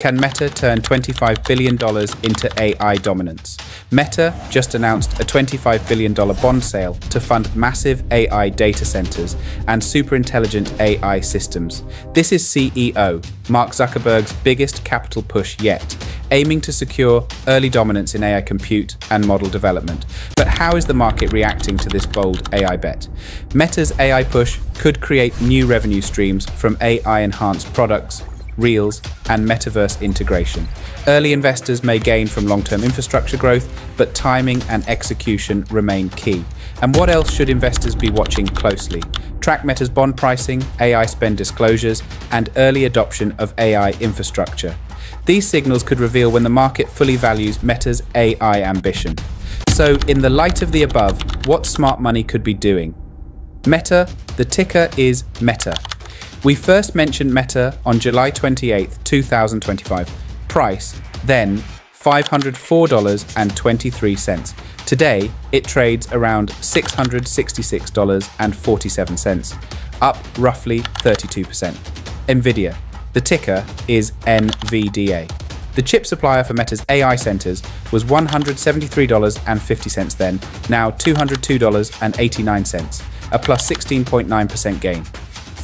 Can Meta turn $25 billion into AI dominance? Meta just announced a $25 billion bond sale to fund massive AI data centers and superintelligent AI systems. This is CEO, Mark Zuckerberg's biggest capital push yet, aiming to secure early dominance in AI compute and model development. But how is the market reacting to this bold AI bet? Meta's AI push could create new revenue streams from AI enhanced products Reels, and metaverse integration. Early investors may gain from long term infrastructure growth, but timing and execution remain key. And what else should investors be watching closely? Track Meta's bond pricing, AI spend disclosures, and early adoption of AI infrastructure. These signals could reveal when the market fully values Meta's AI ambition. So, in the light of the above, what smart money could be doing? Meta, the ticker is Meta. We first mentioned Meta on July 28, 2025. Price, then $504.23. Today, it trades around $666.47, up roughly 32%. Nvidia. The ticker is NVDA. The chip supplier for Meta's AI centers was $173.50 then, now $202.89, a plus 16.9% gain.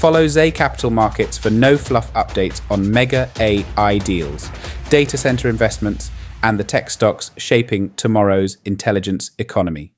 Follow Zaye Capital Markets for no fluff updates on mega AI deals, data center investments, and the tech stocks shaping tomorrow's intelligence economy.